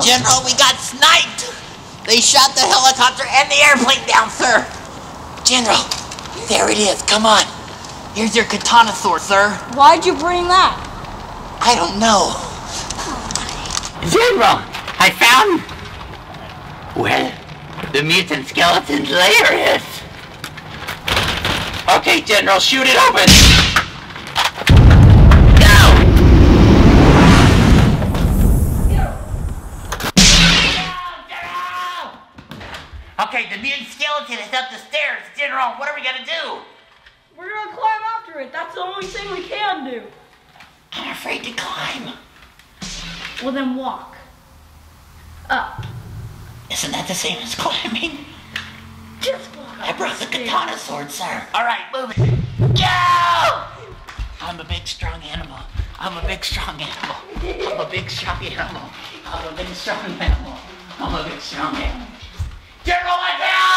General! General, we got sniped! They shot the helicopter and the airplane down, sir! General, there it is, come on. Here's your katana sword, sir. Why'd you bring that? I don't know. General, I found Well, the mutant skeleton's lair is. Okay, General, shoot it open. Okay, the mutant skeleton is up the stairs. General, what are we gonna do? We're gonna climb after it. That's the only thing we can do. I'm afraid to climb. Well, then walk. Up. Isn't that the same as climbing? Just walk. I brought the katana sword, sir. All right, move it. Go! I'm a big, strong animal. I'm a big, strong animal. I'm a big, strong animal. I'm a big, strong animal. I'm a big, strong animal. General, watch out!